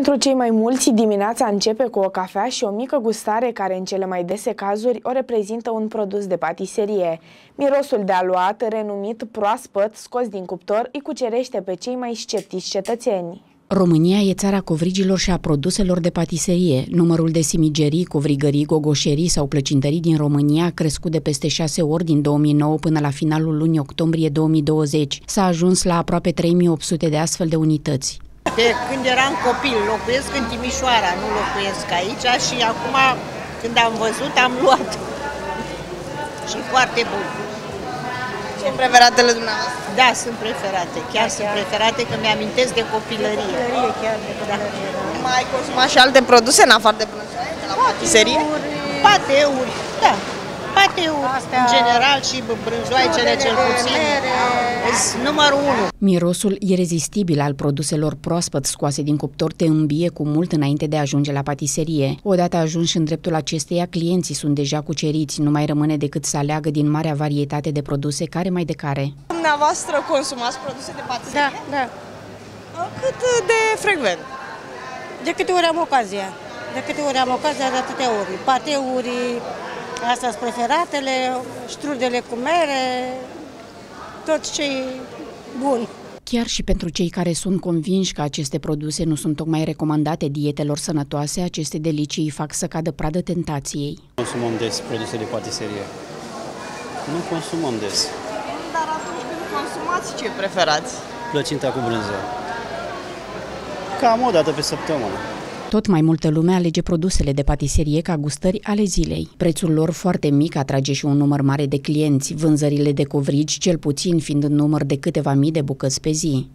Pentru cei mai mulți, dimineața începe cu o cafea și o mică gustare care în cele mai dese cazuri o reprezintă un produs de patiserie. Mirosul de aluat, renumit proaspăt, scos din cuptor, îi cucerește pe cei mai sceptici cetățeni. România e țara covrigilor și a produselor de patiserie. Numărul de simigerii, covrigării, gogoșerii sau plăcintării din România a crescut de peste 6 ori din 2009 până la finalul lunii octombrie 2020. S-a ajuns la aproape 3800 de astfel de unități. De când eram copil, locuiesc în Timișoara, nu locuiesc aici și acum când am văzut am luat. și foarte bun. Sunt preferatele dumneavoastră? Da, sunt preferate. Chiar da, sunt chiar. preferate că mi-amintesc de copilărie. Copilărie, chiar de copilărie. Da. Mai consumați și alte produse în afară de brânzoaie, de la patiserie? Pateuri, da pateuri, Astea... în general și brânzoaicele cel puțin, numărul 1. Mirosul irezistibil al produselor proaspăt scoase din cuptor te îmbie cu mult înainte de a ajunge la patiserie. Odată ajunși în dreptul acesteia, clienții sunt deja cuceriți, nu mai rămâne decât să aleagă din marea varietate de produse care mai de care. Dumneavoastră consumați produse de patiserie? Da, da. Cât de frecvent? De câte ori am ocazia. De câte ori am ocazia, de atâtea ori. Pateuri, Astea sunt preferatele, strudele cu mere, tot ce e bun. Chiar și pentru cei care sunt convinși că aceste produse nu sunt tocmai recomandate dietelor sănătoase, aceste delicii îi fac să cadă pradă tentației. Consumăm des produse de patiserie. Nu consumăm des. Dar atunci când consumați, ce preferați? Plăcinta cu brânză. Cam o dată pe săptămână. Tot mai multă lume alege produsele de patiserie ca gustări ale zilei. Prețul lor foarte mic atrage și un număr mare de clienți, vânzările de covrigi cel puțin fiind în număr de câteva mii de bucăți pe zi.